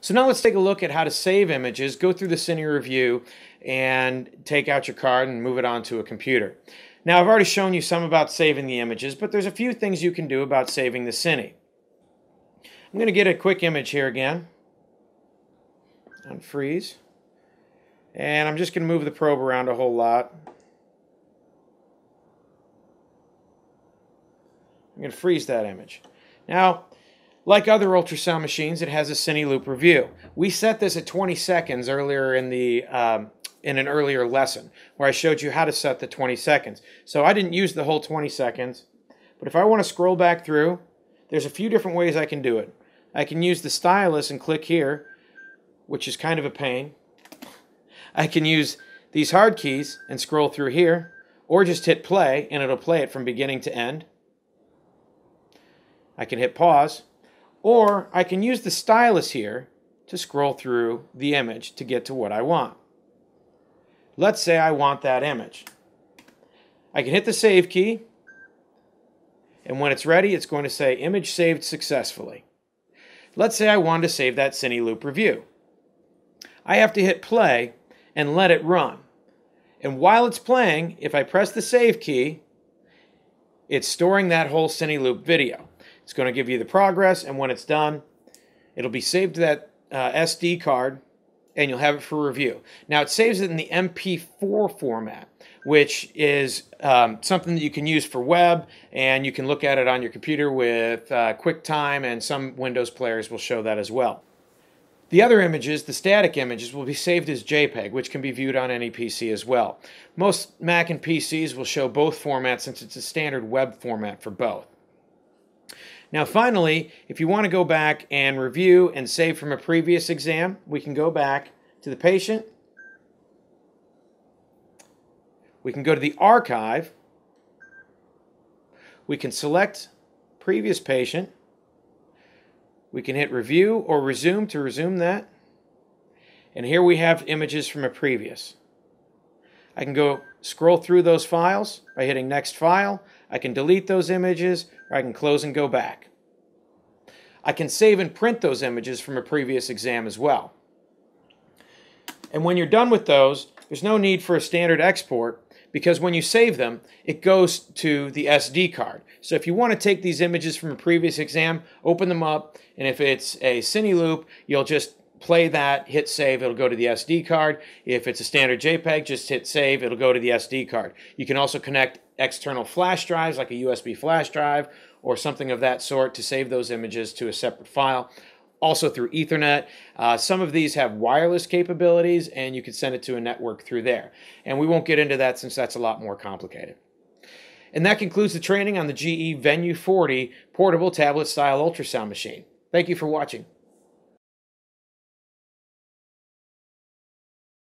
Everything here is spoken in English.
So now let's take a look at how to save images, go through the Cine review, and take out your card and move it onto a computer. Now I've already shown you some about saving the images, but there's a few things you can do about saving the Cine. I'm going to get a quick image here again. Unfreeze. And I'm just going to move the probe around a whole lot. I'm going to freeze that image. Now, like other ultrasound machines, it has a Cine Loop review. We set this at 20 seconds earlier in the um, in an earlier lesson where I showed you how to set the 20 seconds. So I didn't use the whole 20 seconds, but if I want to scroll back through, there's a few different ways I can do it. I can use the stylus and click here, which is kind of a pain. I can use these hard keys and scroll through here, or just hit play and it'll play it from beginning to end. I can hit pause or I can use the stylus here to scroll through the image to get to what I want. Let's say I want that image. I can hit the save key, and when it's ready, it's going to say image saved successfully. Let's say I want to save that Cine Loop review. I have to hit play and let it run. And while it's playing, if I press the save key, it's storing that whole Cine Loop video. It's going to give you the progress, and when it's done, it'll be saved to that uh, SD card, and you'll have it for review. Now, it saves it in the MP4 format, which is um, something that you can use for web, and you can look at it on your computer with uh, QuickTime, and some Windows players will show that as well. The other images, the static images, will be saved as JPEG, which can be viewed on any PC as well. Most Mac and PCs will show both formats since it's a standard web format for both. Now finally, if you want to go back and review and save from a previous exam, we can go back to the patient. We can go to the archive. We can select previous patient. We can hit review or resume to resume that. And here we have images from a previous. I can go scroll through those files by hitting next file. I can delete those images or I can close and go back. I can save and print those images from a previous exam as well. And when you're done with those, there's no need for a standard export because when you save them, it goes to the SD card. So if you want to take these images from a previous exam, open them up, and if it's a Cine Loop, you'll just play that, hit save, it'll go to the SD card. If it's a standard JPEG, just hit save, it'll go to the SD card. You can also connect external flash drives like a USB flash drive or something of that sort to save those images to a separate file. Also through Ethernet. Uh, some of these have wireless capabilities and you can send it to a network through there. And we won't get into that since that's a lot more complicated. And that concludes the training on the GE Venue 40 portable tablet style ultrasound machine. Thank you for watching.